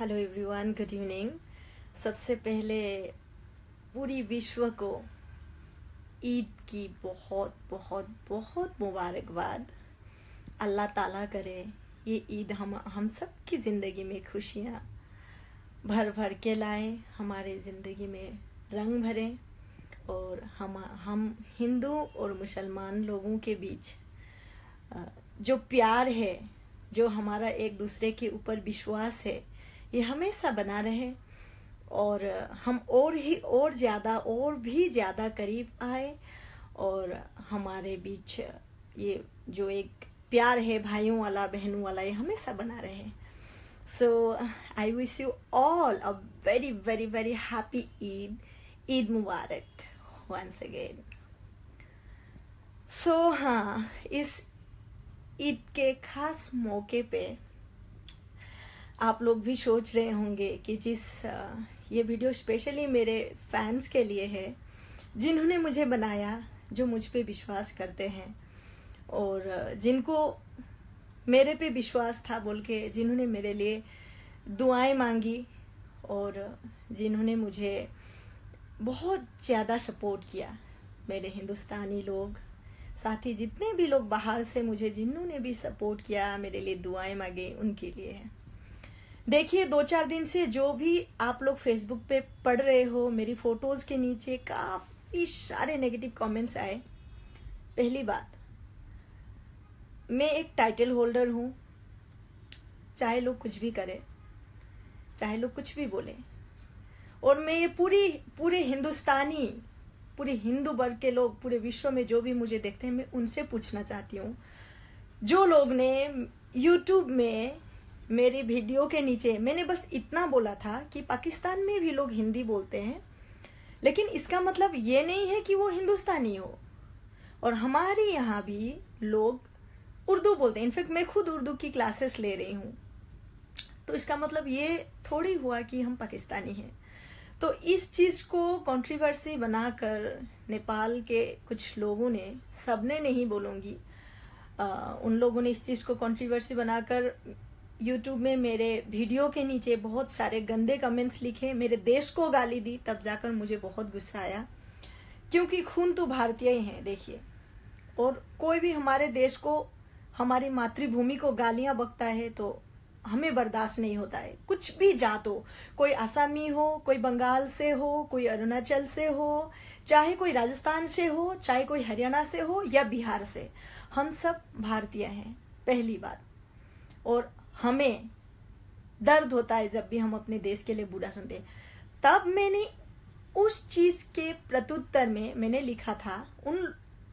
Hello everyone good evening सबसे पहले पूरी विश्व को ईद की बहुत बहुत बहुत मुबारकबाद। अल्लाह ताला करे ये ईद हम हम सब की ज़िंदगी में खुशियाँ भर भर के लाए, हमारे ज़िंदगी में रंग भरे और हम हम हिंदू और मुसलमान लोगों के बीच जो प्यार है, जो हमारा एक दूसरे के ऊपर विश्वास है ये हमेशा बना रहे और हम और ही और ज़्यादा और भी ज़्यादा करीब आए और हमारे बीच ये जो एक प्यार है, भाइयों वाला, बहनों वाला, ये हमेशा बना रहे। So I wish you all a very very very happy Eid Eid Mubarak once again so हाँ इस ईद के खास मौके पे आप लोग भी सोच रहे होंगे कि जिस ये वीडियो स्पेशली मेरे फैंस के लिए है, जिन्होंने मुझे बनाया, जो मुझ पे विश्वास करते हैं, और जिनको मेरे पे विश्वास था बोल के, जिन्होंने मेरे लिए दुआएँ मांगी, और जिन्होंने मुझे बहुत ज़्यादा सपोर्ट किया, मेरे हिंदुस्तानी लोग, साथ ही जितने भी लोग बाहर से मुझे, जिन्होंने भी सपोर्ट किया, मेरे लिए दुआएँ मांगे, उनके लिए है। देखिए, दो चार दिन से जो भी आप लोग फेसबुक पे पढ़ रहे हो, मेरी फ़ोटोज़ के नीचे काफ़ी सारे नेगेटिव कमेंट्स आए। पहली बात, मैं एक टाइटल होल्डर हूँ। चाहे लोग कुछ भी करें, चाहे लोग कुछ भी बोले। और मैं ये पूरी, पूरे हिंदुस्तानी, पूरे हिंदू वर्ग के लोग, पूरे विश्व में जो भी मुझे देखते हैं, मैं उनसे पूछना चाहती हूँ। जो लोग ने यूट्यूब में मेरी वीडियो के नीचे मैंने बस इतना बोला था कि पाकिस्तान में भी लोग हिंदी बोलते हैं, लेकिन इसका मतलब ये नहीं है कि वो हिंदुस्तानी हो। और हमारे यहाँ भी लोग उर्दू बोलते हैं। इनफैक्ट मैं खुद उर्दू की क्लासेस ले रही हूँ। तो इसका मतलब ये थोड़ी हुआ कि हम पाकिस्तानी हैं। तो इस चीज़ को कंट्रोवर्सी बनाकर नेपाल के कुछ लोगों ने, सबने नहीं बोलूँगी उन लोगों ने इस चीज़ को कंट्रोवर्सी बनाकर यूट्यूब में मेरे वीडियो के नीचे बहुत सारे गंदे कमेंट्स लिखे, मेरे देश को गाली दी, तब जाकर मुझे बहुत गुस्सा आया। क्योंकि खून तो भारतीय ही है, देखिए। और कोई भी हमारे देश को, हमारी मातृभूमि को गालियाँ बकता है तो हमें बर्दाश्त नहीं होता है। कुछ भी जात हो कोई आसामी हो, कोई बंगाल से हो, कोई अरुणाचल से हो, चाहे कोई राजस्थान से हो, चाहे कोई हरियाणा से हो या बिहार से, हम सब भारतीय हैं, पहली बात। और हमें दर्द होता है जब भी हम अपने देश के लिए बुरा सुनते हैं। तब मैंने उस चीज़ के प्रत्युत्तर में मैंने लिखा था। उन,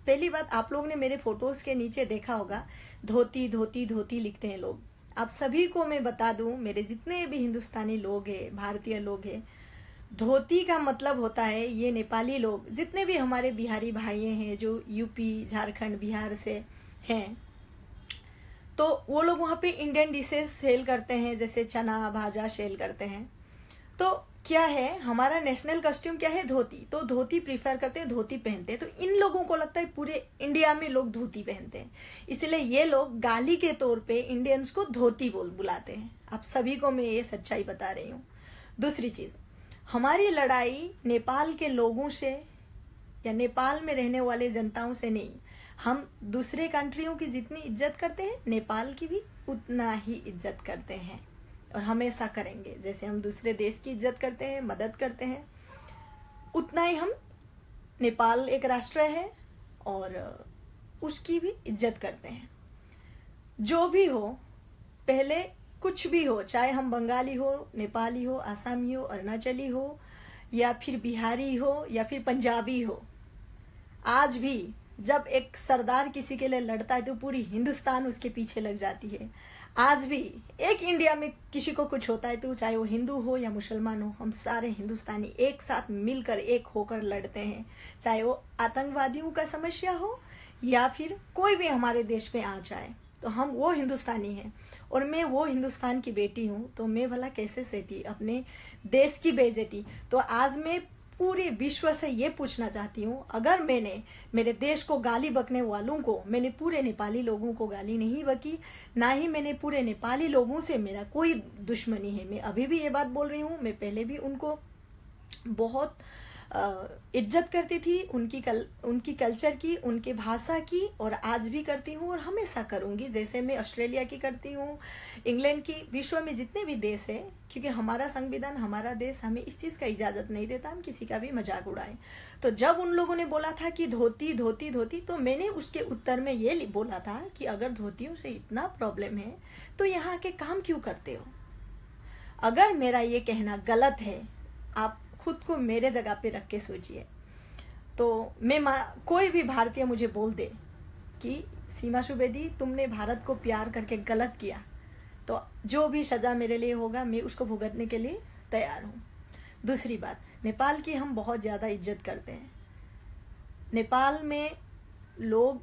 पहली बात, आप लोग ने मेरे फ़ोटोज़ के नीचे देखा होगा, धोती धोती धोती लिखते हैं लोग। आप सभी को मैं बता दूँ, मेरे जितने भी हिंदुस्तानी लोग हैं, भारतीय लोग हैं, धोती का मतलब होता है ये नेपाली लोग, जितने भी हमारे बिहारी भाई हैं, जो यूपी, झारखंड, बिहार से हैं तो वो लोग वहाँ पे इंडियन डिशेज सेल करते हैं, जैसे चना, भाजा सेल करते हैं। तो क्या है, हमारा नेशनल कॉस्ट्यूम क्या है, धोती। तो धोती प्रीफर करते हैं, धोती पहनते हैं। तो इन लोगों को लगता है पूरे इंडिया में लोग धोती पहनते हैं। इसलिए ये लोग गाली के तौर पे इंडियंस को धोती बोल, बुलाते हैं। आप सभी को मैं ये सच्चाई बता रही हूँ। दूसरी चीज़, हमारी लड़ाई नेपाल के लोगों से या नेपाल में रहने वाले जनताओं से नहीं हम दूसरे कंट्रियों की जितनी इज़्ज़त करते हैं, नेपाल की भी उतना ही इज़्ज़त करते हैं और हमेशा करेंगे। जैसे हम दूसरे देश की इज़्ज़त करते हैं, मदद करते हैं, उतना ही हम नेपाल एक राष्ट्र है और उसकी भी इज़्ज़त करते हैं। जो भी हो, पहले कुछ भी हो, चाहे हम बंगाली हो, नेपाली हो, आसामी हो, अरुणाचली हो, या फिर बिहारी हो, या फिर पंजाबी हो, आज भी जब एक सरदार किसी के लिए लड़ता है तो पूरी हिंदुस्तान उसके पीछे लग जाती है। आज भी एक इंडिया में किसी को कुछ होता है तो चाहे वो हिंदू हो या मुसलमान हो, हम सारे हिंदुस्तानी एक साथ मिलकर एक होकर लड़ते हैं। चाहे वो आतंकवादियों का समस्या हो या फिर कोई भी हमारे देश में आ जाए तो हम वो हिंदुस्तानी हैं। और मैं वो हिंदुस्तान की बेटी हूँ तो मैं भला कैसे सहती, अपने देश की बेजती तो आज मैं पूरे विश्व से ये पूछना चाहती हूँ, अगर मैंने, मेरे देश को गाली बकने वालों को, मैंने पूरे नेपाली लोगों को गाली नहीं बकी, ना ही मैंने पूरे नेपाली लोगों से मेरा कोई दुश्मनी है। मैं अभी भी ये बात बोल रही हूँ, मैं पहले भी उनको बहुत इज़्ज़त करती थी, उनकी कल, उनकी कल्चर की, उनकी भाषा की, और आज भी करती हूँ और हमेशा करूँगी। जैसे मैं ऑस्ट्रेलिया की करती हूँ, इंग्लैंड की, विश्व में जितने भी देश है, क्योंकि हमारा संविधान, हमारा देश हमें इस चीज़ का इजाज़त नहीं देता, हम किसी का भी मज़ाक उड़ाए। तो जब उन लोगों ने बोला था कि धोती धोती धोती तो मैंने उसके उत्तर में ये बोला था कि अगर धोतियों से इतना प्रॉब्लम है तो यहाँ के काम क्यों करते हो? अगर मेरा ये कहना गलत है, आप खुद को मेरे जगह पे रख के सोचिए। तो मैं कोई भी भारतीय मुझे बोल दे कि, सीमा सुबेदी, तुमने भारत को प्यार करके गलत किया। तो जो भी सजा मेरे लिए होगा, मैं उसको भुगतने के लिए तैयार हूँ। दूसरी बात, नेपाल की हम बहुत ज़्यादा इज़्ज़त करते हैं। नेपाल में लोग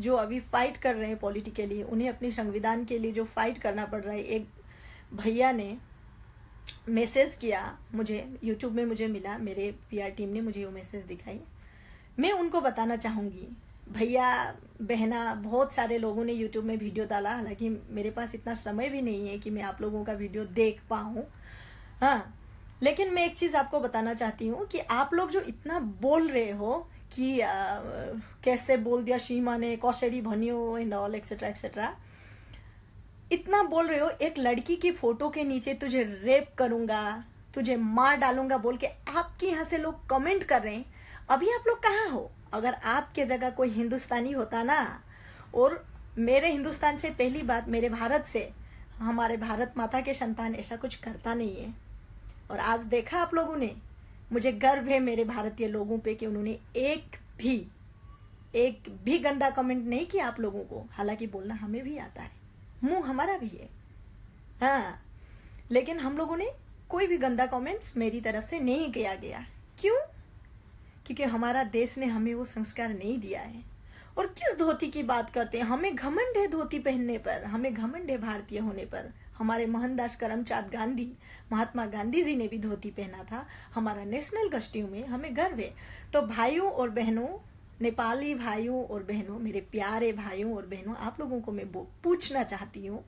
जो अभी फाइट कर रहे हैं पॉलिटिकली उन्हें अपने संविधान के लिए जो फाइट करना पड़ रहा है, एक भैया ने मैसेज किया मुझे यूट्यूब में मुझे मिला मेरे पीआर टीम ने मुझे वो मैसेज दिखाई। मैं उनको बताना चाहूँगी भैया बहना बहुत सारे लोगों ने यूट्यूब में वीडियो डाला हालाँकि मेरे पास इतना समय भी नहीं है कि मैं आप लोगों का वीडियो देख पाऊँ। हाँ लेकिन मैं एक चीज़ आपको बताना चाहती हूँ कि आप लोग जो इतना बोल रहे हो कि आ, कैसे बोल दिया शीमा ने कौशरी भनियो एंड ऑल एक्सेट्रा एक्सेट्रा इतना बोल रहे हो, एक लड़की की फ़ोटो के नीचे तुझे रेप करूँगा, तुझे मार डालूँगा बोल के आपके यहाँ से लोग कमेंट कर रहे हैं। अभी आप लोग कहाँ हो? अगर आपके जगह कोई हिंदुस्तानी होता ना, और मेरे हिंदुस्तान से पहली बात मेरे भारत से, हमारे भारत माता के संतान ऐसा कुछ करता नहीं है। और आज देखा आप लोगों ने, मुझे गर्व है मेरे भारतीय लोगों पे कि उन्होंने एक भी एक भी गंदा कमेंट नहीं किया आप लोगों को। हालाँकि बोलना हमें भी आता है। मुँह हमारा भी है। हाँ। लेकिन हम लोगों ने कोई भी गंदा कमेंट्स मेरी तरफ़ से नहीं किया गया। क्यों? क्योंकि हमारा देश ने हमें वो संस्कार नहीं दिया है। और किस धोती की बात करते हैं? हमें घमंड है धोती पहनने पर। हमें घमंड है भारतीय होने पर। हमारे मोहनदास करमचंद गांधी, महात्मा गांधी जी ने भी धोती पहना था। हमारा नेशनल कस्ट्यूम है हमें गर्व है। तो भाइयों और बहनों नेपाली भाइयों और बहनों, मेरे प्यारे भाइयों और बहनों, आप लोगों को मैं पूछना चाहती हूँ,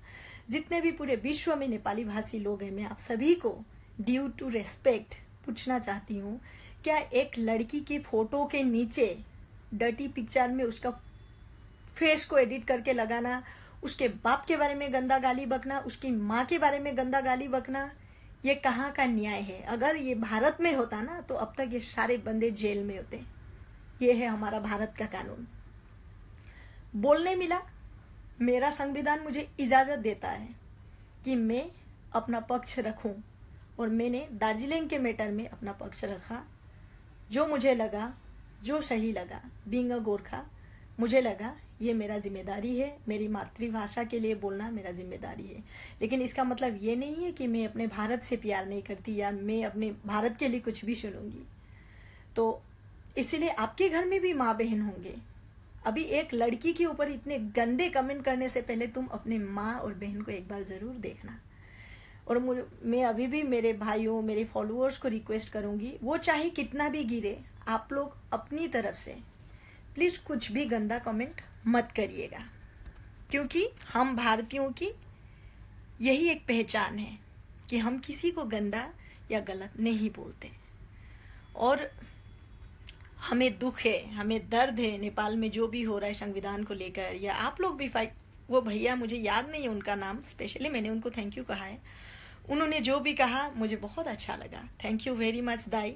जितने भी पूरे विश्व में नेपाली भाषी लोग हैं, मैं आप सभी को ड्यू टू रेस्पेक्ट पूछना चाहती हूँ, क्या एक लड़की की फ़ोटो के नीचे डर्टी पिक्चर में उसका फेस को एडिट करके लगाना, उसके बाप के बारे में गंदा गाली बकना, उसकी माँ के बारे में गंदा गाली बकना, ये कहाँ का न्याय है? अगर ये भारत में होता ना तो अब तक ये सारे बंदे जेल में होते। ये है हमारा भारत का कानून। बोलने मिला, मेरा संविधान मुझे इजाज़त देता है कि मैं अपना पक्ष रखूँ और मैंने दार्जिलिंग के मैटर में अपना पक्ष रखा। जो मुझे लगा, जो सही लगा, बींग गोरखा, मुझे लगा ये मेरा ज़िम्मेदारी है, मेरी मातृभाषा के लिए बोलना मेरा ज़िम्मेदारी है। लेकिन इसका मतलब ये नहीं है कि मैं अपने भारत से प्यार नहीं करती या मैं अपने भारत के लिए कुछ भी सुनूँगी। तो इसीलिए आपके घर में भी माँ बहन होंगे। अभी एक लड़की के ऊपर इतने गंदे कमेंट करने से पहले तुम अपने माँ और बहन को एक बार ज़रूर देखना। और मैं अभी भी मेरे भाइयों, मेरे फॉलोअर्स को रिक्वेस्ट करूँगी, वो चाहे कितना भी गिरे, आप लोग अपनी तरफ़ से प्लीज़ कुछ भी गंदा कमेंट मत करिएगा। क्योंकि हम भारतीयों की यही एक पहचान है कि हम किसी को गंदा या गलत नहीं बोलते। और हमें दुख है, हमें दर्द है, नेपाल में जो भी हो रहा है संविधान को लेकर, या आप लोग भी फाइट वो भैया मुझे याद नहीं है उनका नाम स्पेशली मैंने उनको थैंक यू कहा है। उन्होंने जो भी कहा, मुझे बहुत अच्छा लगा। थैंक यू वेरी मच दाई।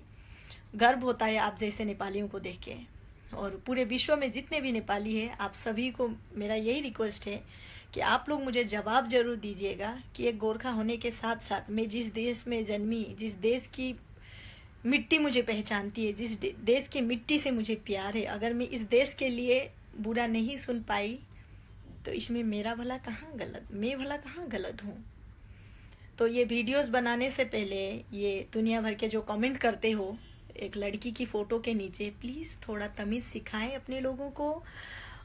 गर्व होता है आप जैसे नेपालियों को देख के। और पूरे विश्व में जितने भी नेपाली हैं, आप सभी को मेरा यही रिक्वेस्ट है कि आप लोग मुझे जवाब ज़रूर दीजिएगा कि एक गोरखा होने के साथ साथ मैं जिस देश में जन्मी, जिस देश की मिट्टी मुझे पहचानती है, जिस देश की मिट्टी से मुझे प्यार है। अगर मैं इस देश के लिए बुरा नहीं सुन पाई तो इसमें मेरा भला कहाँ गलत, मैं भला कहाँ गलत हूँ? तो ये वीडियोस बनाने से पहले ये दुनिया भर के जो कमेंट करते हो, एक लड़की की फ़ोटो के नीचे प्लीज़ थोड़ा तमीज़ सिखाएँ अपने लोगों को।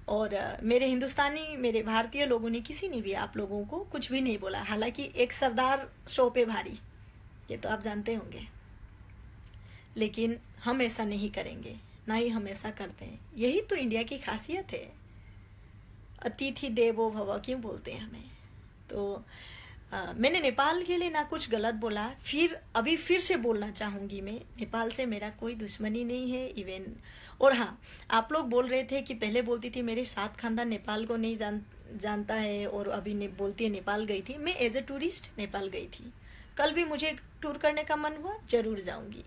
और मेरे हिंदुस्तानी, मेरे भारतीय लोगों ने किसी ने भी आप लोगों को कुछ भी नहीं बोला। हालाँकि एक सरदार शो पे भारी, ये तो आप जानते होंगे। लेकिन हम ऐसा नहीं करेंगे ना ही हम ऐसा करते हैं। यही तो इंडिया की खासियत है। अतिथि देवो भव क्यों बोलते हैं हमें? तो आ, मैंने नेपाल के लिए ना कुछ गलत बोला फिर अभी फिर से बोलना चाहूँगी मैं नेपाल से मेरा कोई दुश्मनी नहीं है इवन और हाँ आप लोग बोल रहे थे कि पहले बोलती थी मेरे सात खानदान नेपाल को नहीं जान जानता है और अभी ने, बोलती है नेपाल गई थी। मैं एज ए टूरिस्ट नेपाल गई थी। कल भी मुझे टूर करने का मन हुआ ज़रूर जाऊँगी।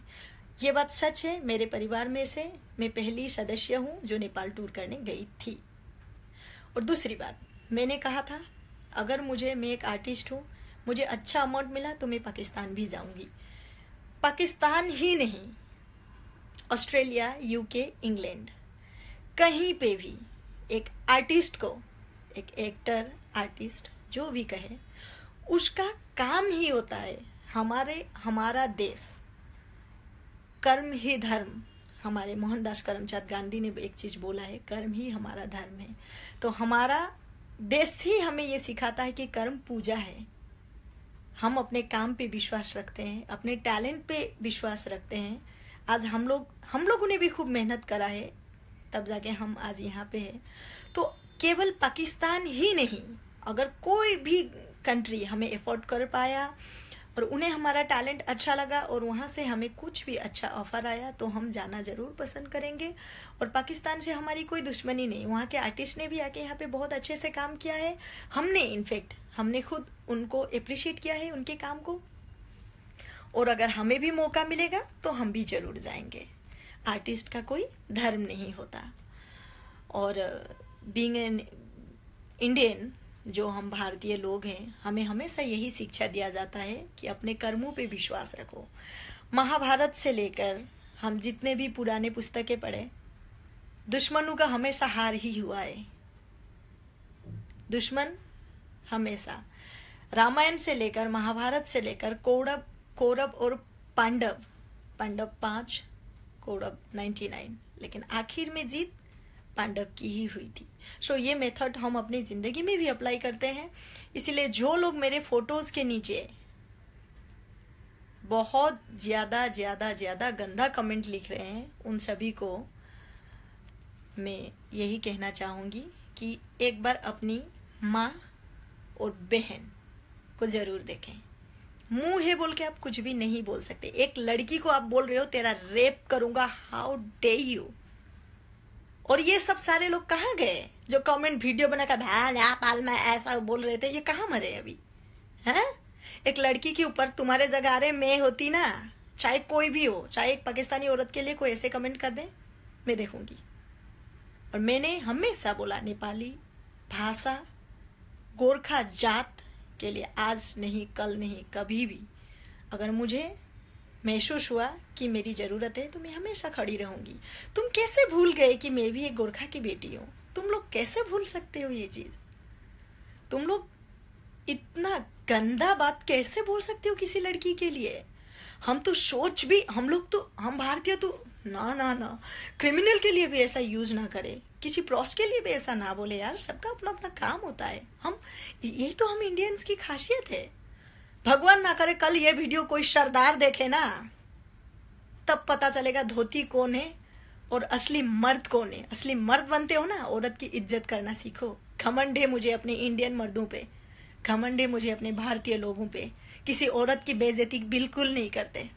ये बात सच है, मेरे परिवार में से मैं पहली सदस्य हूँ जो नेपाल टूर करने गई थी। और दूसरी बात, मैंने कहा था, अगर मुझे, मैं एक आर्टिस्ट हूँ, मुझे अच्छा अमाउंट मिला तो मैं पाकिस्तान भी जाऊँगी। पाकिस्तान ही नहीं, ऑस्ट्रेलिया यूके इंग्लैंड कहीं पे भी एक आर्टिस्ट को, एक एक्टर आर्टिस्ट जो भी कहे, उसका काम ही होता है हमारे, हमारा देश। कर्म ही धर्म। हमारे मोहनदास करमचंद गांधी ने एक चीज़ बोला है, कर्म ही हमारा धर्म है। तो हमारा देश ही हमें ये सिखाता है कि कर्म पूजा है। हम अपने काम पे विश्वास रखते हैं, अपने टैलेंट पे विश्वास रखते हैं। आज हम लोग, हम लोगों ने भी खूब मेहनत करा है, तब जाके हम आज यहाँ पे है। तो केवल पाकिस्तान ही नहीं, अगर कोई भी कंट्री हमें एफोर्ड कर पाया और उन्हें हमारा टैलेंट अच्छा लगा और वहाँ से हमें कुछ भी अच्छा ऑफ़र आया तो हम जाना ज़रूर पसंद करेंगे। और पाकिस्तान से हमारी कोई दुश्मनी नहीं, वहाँ के आर्टिस्ट ने भी आके यहाँ पे बहुत अच्छे से काम किया है। हमने इनफेक्ट हमने खुद उनको अप्रिशिएट किया है उनके काम को। और अगर हमें भी मौका मिलेगा तो हम भी ज़रूर जाएँगे। आर्टिस्ट का कोई धर्म नहीं होता। और बींग एन इंडियन जो हम भारतीय लोग हैं, हमें हमेशा यही शिक्षा दिया जाता है कि अपने कर्मों पे विश्वास रखो। महाभारत से लेकर हम जितने भी पुराने पुस्तकें पढ़े, दुश्मनों का हमेशा हार ही हुआ है। दुश्मन हमेशा। रामायण से लेकर, महाभारत से लेकर, कौरव कौरव और पांडव पांडव पाँच, कौरव नाइन्टी नाइन। लेकिन आखिर में जीत पांडव की ही हुई थी। सो so, ये मेथड हम अपनी ज़िंदगी में भी अप्लाई करते हैं। इसलिए जो लोग मेरे फ़ोटोज़ के नीचे बहुत ज़्यादा ज़्यादा ज़्यादा गंदा कमेंट लिख रहे हैं उन सभी को मैं यही कहना चाहूँगी कि एक बार अपनी माँ और बहन को ज़रूर देखें। मुँह है बोल के आप कुछ भी नहीं बोल सकते। एक लड़की को आप बोल रहे हो तेरा रेप करूँगा। हाउ डे यू और ये सब सारे लोग कहाँ गए? जो कमेंट वीडियो बनाकर भैन पाल, में ऐसा बोल रहे थे। ये कहाँ मरे अभी? है? एक लड़की के ऊपर तुम्हारे जगारे में होती ना, चाहे कोई भी हो, चाहे एक पाकिस्तानी औरत के लिए कोई ऐसे कमेंट कर दे, मैं देखूँगी। और मैंने हमेशा बोला, नेपाली भाषा गोरखा जात के लिए आज नहीं, कल नहीं, कभी भी, अगर मुझे महसूस हुआ कि मेरी ज़रूरत है तो मैं हमेशा खड़ी रहूँगी। तुम कैसे भूल गए कि मैं भी एक गोरखा की बेटी हूँ? तुम लोग कैसे भूल सकते हो ये चीज़? तुम लोग इतना गंदा बात कैसे बोल सकते हो किसी लड़की के लिए? हम तो सोच भी, हम लोग तो हम भारतीय तो ना ना ना। क्रिमिनल के लिए भी ऐसा यूज़ ना करे। किसी प्रॉस के लिए भी ऐसा ना बोले, यार। सबका अपना अपना काम होता है। हम यही तो हम इंडियंस की खासियत है। भगवान ना करे कल ये वीडियो कोई सरदार देखे ना, तब पता चलेगा धोती कौन है और असली मर्द कौन है। असली मर्द बनते हो ना, औरत की इज़्ज़त करना सीखो। घमंड है मुझे अपने इंडियन मर्दों पे, घमंड है मुझे अपने भारतीय लोगों पे। किसी औरत की बेजती बिल्कुल नहीं करते।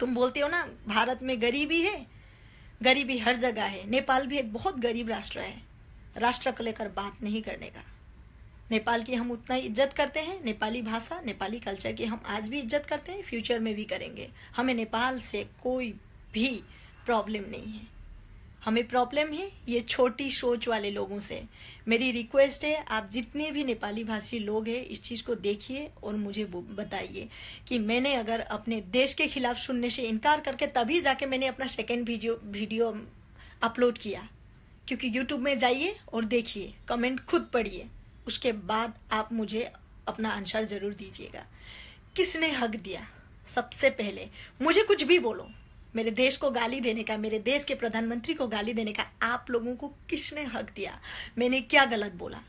तुम बोलते हो ना, भारत में गरीबी है, गरीबी हर जगह है। नेपाल भी एक बहुत गरीब राष्ट्र है। राष्ट्र को लेकर बात नहीं करने का। नेपाल की हम उतना ही इज़्ज़त करते हैं, नेपाली भाषा, नेपाली कल्चर की हम आज भी इज़्ज़त करते हैं फ्यूचर में भी करेंगे। हमें नेपाल से कोई भी प्रॉब्लम नहीं है। हमें प्रॉब्लम है ये छोटी सोच वाले लोगों से। मेरी रिक्वेस्ट है, आप जितने भी नेपाली भाषी लोग हैं, इस चीज़ को देखिए और मुझे बताइए कि मैंने अगर अपने देश के खिलाफ सुनने से इनकार करके तभी जाके मैंने अपना सेकेंड वीडियो वीडियो अपलोड किया। क्योंकि यूट्यूब में जाइए और देखिए कमेंट खुद पढ़िए। उसके बाद आप मुझे अपना आंसर ज़रूर दीजिएगा। किसने हक दिया? सबसे पहले, मुझे कुछ भी बोलो। मेरे देश को गाली देने का, मेरे देश के प्रधानमंत्री को गाली देने का आप लोगों को किसने हक दिया? मैंने क्या गलत बोला?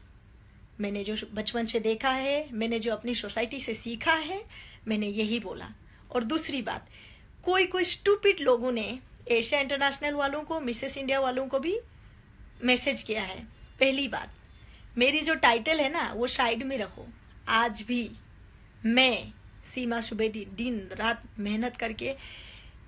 मैंने जो बचपन से देखा है, मैंने जो अपनी सोसाइटी से सीखा है, मैंने यही बोला। और दूसरी बात, कोई कोई स्टूपिड लोगों ने एशिया इंटरनेशनल वालों को मिसेस इंडिया वालों को भी मैसेज किया है। पहली बात मेरी जो टाइटल है ना, वो साइड में रखो। आज भी मैं, सीमा सुबेदी, दिन रात मेहनत करके,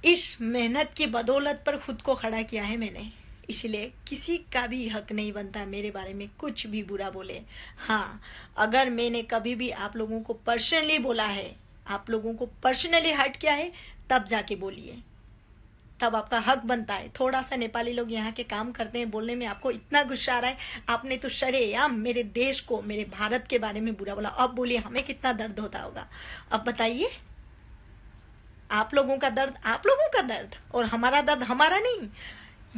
इस मेहनत की बदौलत पर खुद को खड़ा किया है मैंने। इसलिए किसी का भी हक नहीं बनता मेरे बारे में कुछ भी बुरा बोले। हाँ अगर मैंने कभी भी आप लोगों को पर्सनली बोला है, आप लोगों को पर्सनली हर्ट किया है, तब जाके बोलिए। तब आपका हक बनता है। थोड़ा सा नेपाली लोग यहाँ के काम करते हैं, बोलने में आपको इतना गुस्सा आ रहा है, आपने तो शरे या मेरे देश को, मेरे भारत के बारे में बुरा बोला। अब बोलिए, हमें कितना दर्द होता होगा? अब बताइए। आप लोगों का दर्द, आप लोगों का दर्द और हमारा दर्द हमारा नहीं।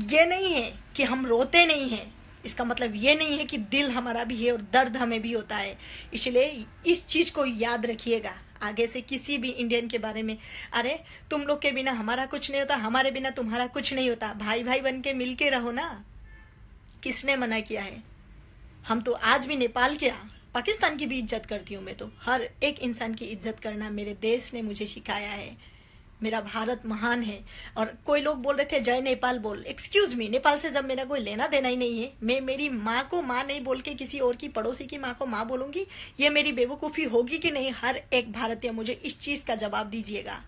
ये नहीं है कि हम रोते नहीं हैं। इसका मतलब ये नहीं है कि दिल हमारा भी है और दर्द हमें भी होता है। इसलिए इस चीज़ को याद रखिएगा। आगे से किसी भी इंडियन के बारे में, अरे, तुम लोग के बिना हमारा कुछ नहीं होता, हमारे बिना तुम्हारा कुछ नहीं होता। भाई भाई बन के मिल के रहो ना। किसने मना किया है? हम तो आज भी नेपाल के पाकिस्तान की भी इज़्ज़त करती हूँ मैं तो। हर एक इंसान की इज़्ज़त करना मेरे देश ने मुझे सिखाया है। मेरा भारत महान है। और कोई लोग बोल रहे थे, जय नेपाल बोल। एक्सक्यूज मी नेपाल से जब मेरा कोई लेना देना ही नहीं है। मैं मेरी माँ को माँ नहीं बोल के किसी और की पड़ोसी की माँ को माँ बोलूँगी। ये मेरी बेवकूफ़ी होगी कि नहीं? हर एक भारतीय मुझे इस चीज़ का जवाब दीजिएगा।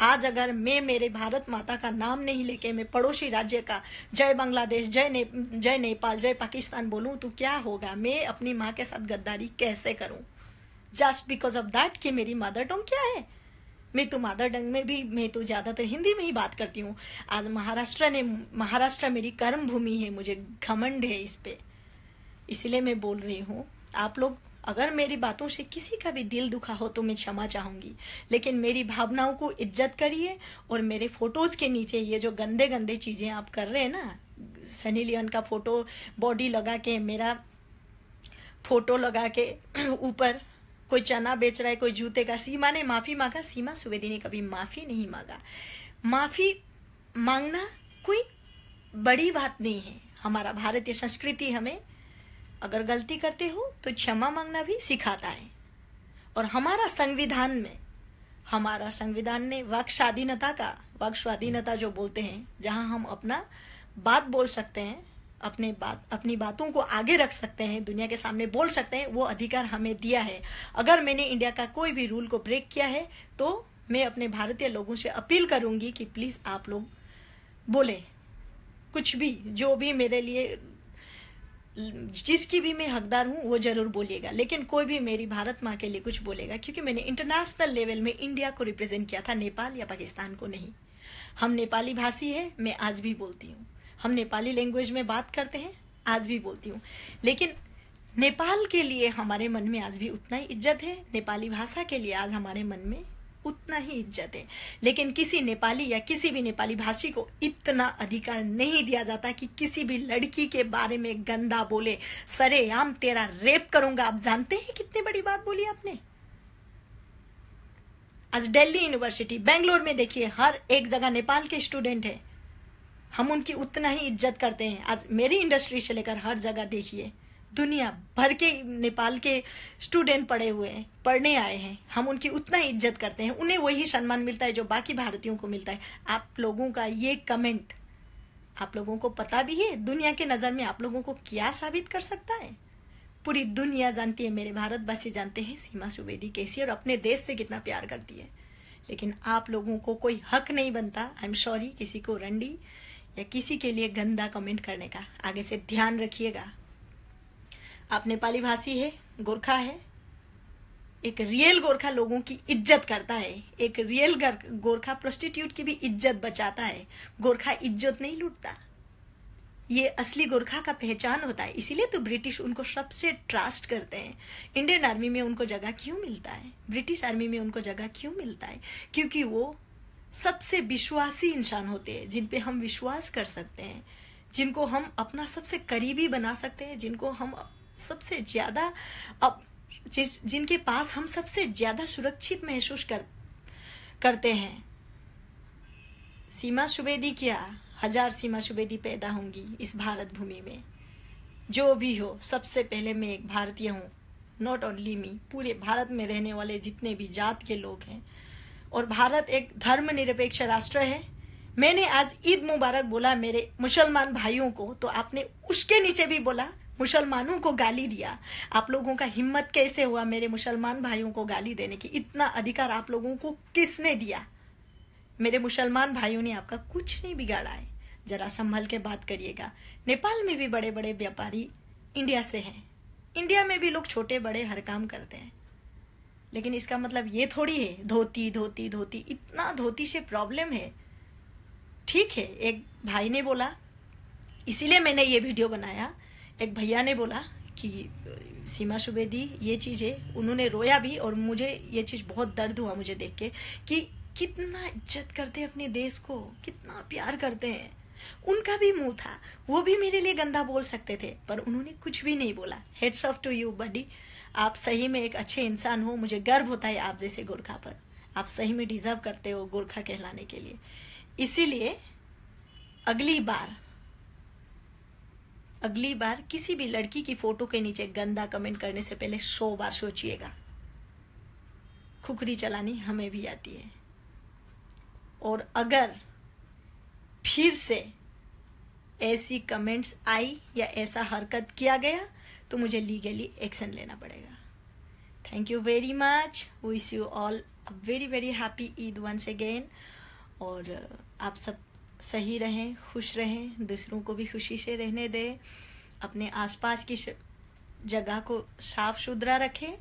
आज अगर मैं मेरे भारत माता का नाम नहीं लेके मैं पड़ोसी राज्य का जय बांग्लादेश, जय ने, जय नेपाल, जय पाकिस्तान बोलूँ तो क्या होगा? मैं अपनी माँ के साथ गद्दारी कैसे करूँ? जस्ट बिकॉज़ ऑफ़ दैट कि मेरी मदर टंग क्या है? मैं तो मादर डंग में भी, मैं तो ज़्यादातर हिंदी में ही बात करती हूँ। आज महाराष्ट्र ने, महाराष्ट्र मेरी कर्म भूमि है, मुझे घमंड है इस पे। इसलिए मैं बोल रही हूँ, आप लोग अगर मेरी बातों से किसी का भी दिल दुखा हो तो मैं क्षमा चाहूँगी। लेकिन मेरी भावनाओं को इज़्ज़त करिए और मेरे फ़ोटोज़ के नीचे ये जो गंदे गंदे चीज़ें आप कर रहे हैं ना, सनी लियोन का फ़ोटो, बॉडी लगा के, मेरा फ़ोटो लगा के ऊपर कोई चना बेच रहा है, कोई जूते का, सीमा ने माफ़ी मांगा, सीमा सुवेदी ने कभी माफ़ी नहीं मांगा। माफ़ी मांगना कोई बड़ी बात नहीं है। हमारा भारतीय संस्कृति हमें अगर गलती करते हो तो क्षमा मांगना भी सिखाता है। और हमारा संविधान में, हमारा संविधान ने वाक स्वाधीनता का वाक स्वाधीनता जो बोलते हैं, जहाँ हम अपना बात बोल सकते हैं अपने बात, अपनी बातों को आगे रख सकते हैं, दुनिया के सामने बोल सकते हैं, वो अधिकार हमें दिया है। अगर मैंने इंडिया का कोई भी रूल को ब्रेक किया है तो मैं अपने भारतीय लोगों से अपील करूँगी कि प्लीज़ आप लोग बोले। कुछ भी, जो भी मेरे लिए, जिसकी भी मैं हकदार हूँ, वो ज़रूर बोलिएगा। लेकिन कोई भी मेरी भारत माँ के लिए कुछ बोलेगा, क्योंकि मैंने इंटरनेशनल लेवल में इंडिया को रिप्रेजेंट किया था, नेपाल या पाकिस्तान को नहीं। हम नेपाली भाषी है, मैं आज भी बोलती हूँ। हम नेपाली लैंग्वेज में बात करते हैं, आज भी बोलती हूँ। लेकिन नेपाल के लिए हमारे मन में आज भी उतना ही इज़्ज़त है, नेपाली भाषा के लिए आज हमारे मन में उतना ही इज़्ज़त है। लेकिन किसी नेपाली या किसी भी नेपाली भाषी को इतना अधिकार नहीं दिया जाता कि किसी भी लड़की के बारे में गंदा बोले सरे आम तेरा रेप करूँगा। आप जानते हैं कितनी बड़ी बात बोली आपने? आज दिल्ली यूनिवर्सिटी बेंगलोर में देखिए, हर एक जगह नेपाल के स्टूडेंट है। हम उनकी उतना ही इज़्ज़त करते हैं। आज मेरी इंडस्ट्री से लेकर हर जगह देखिए, दुनिया भर के नेपाल के स्टूडेंट पढ़े हुए हैं, पढ़ने आए हैं। हम उनकी उतना ही इज़्ज़त करते हैं। उन्हें वही सम्मान मिलता है जो बाकी भारतीयों को मिलता है। आप लोगों का ये कमेंट आप लोगों को पता भी है, दुनिया के नज़र में आप लोगों को क्या साबित कर सकता है? पूरी दुनिया जानती है, मेरे भारतवासी जानते हैं, सीमा सुवेदी कैसी और अपने देश से कितना प्यार करती है। लेकिन आप लोगों को कोई हक नहीं बनता। आई एम सॉरी किसी को रंडी या किसी के लिए गंदा कमेंट करने का। आगे से ध्यान रखिएगा। आप नेपाली भाषी है, गोरखा है। एक रियल गोरखा लोगों की इज़्ज़त करता है। एक रियल गोरखा प्रोस्टिट्यूट की भी इज़्ज़त बचाता है। गोरखा इज़्ज़त नहीं लूटता। ये असली गोरखा का पहचान होता है। इसीलिए तो ब्रिटिश उनको सबसे ट्रस्ट करते हैं। इंडियन आर्मी में उनको जगह क्यों मिलता है? ब्रिटिश आर्मी में उनको जगह क्यों मिलता है? क्योंकि वो सबसे विश्वासी इंसान होते हैं, जिन पे हम विश्वास कर सकते हैं, जिनको हम अपना सबसे करीबी बना सकते हैं, जिनको हम सबसे ज़्यादा अब जिस, जिनके पास हम सबसे ज़्यादा सुरक्षित महसूस कर, करते हैं। सीमा सुबेदी क्या? हज़ार सीमा सुबेदी पैदा होंगी इस भारत भूमि में। जो भी हो, सबसे पहले मैं एक भारतीय हूँ नॉट ओनली मी पूरे भारत में रहने वाले जितने भी जात के लोग हैं और भारत एक धर्मनिरपेक्ष राष्ट्र है। मैंने आज ईद मुबारक बोला मेरे मुसलमान भाइयों को तो आपने उसके नीचे भी बोला, मुसलमानों को गाली दिया। आप लोगों का हिम्मत कैसे हुआ मेरे मुसलमान भाइयों को गाली देने की? इतना अधिकार आप लोगों को किसने दिया? मेरे मुसलमान भाइयों ने आपका कुछ नहीं बिगाड़ा है। जरा संभल के बात करिएगा। नेपाल में भी बड़े बड़े व्यापारी इंडिया से हैं। इंडिया में भी लोग छोटे बड़े हर काम करते हैं। लेकिन इसका मतलब ये थोड़ी है, धोती धोती धोती, इतना धोती से प्रॉब्लम है। ठीक है, एक भाई ने बोला, इसीलिए मैंने ये वीडियो बनाया। एक भैया ने बोला कि, सीमा सुबेदी, ये चीज़ है। उन्होंने रोया भी और मुझे ये चीज़ बहुत दर्द हुआ मुझे देख के कि कितना इज़्ज़त करते हैं अपने देश को, कितना प्यार करते हैं। उनका भी मुँह था, वो भी मेरे लिए गंदा बोल सकते थे, पर उन्होंने कुछ भी नहीं बोला। Hats off to you buddy आप सही में एक अच्छे इंसान हो, मुझे गर्व होता है आप जैसे गोरखा पर। आप सही में डिजर्व करते हो गोरखा कहलाने के लिए। इसीलिए अगली बार अगली बार किसी भी लड़की की फ़ोटो के नीचे गंदा कमेंट करने से पहले सौ बार सोचिएगा। खुखरी चलानी हमें भी आती है। और अगर फिर से ऐसी कमेंट्स आई या ऐसा हरकत किया गया तो मुझे लीगली एक्शन लेना पड़ेगा। Thank you very much wish you all a very very happy Eid once again और आप सब सही रहें, खुश रहें, दूसरों को भी खुशी से रहने दें। अपने आसपास की जगह को साफ़ सुथरा रखें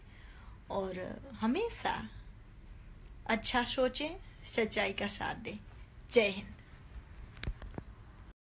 और हमेशा अच्छा सोचें, सच्चाई का साथ दें। जय हिंद।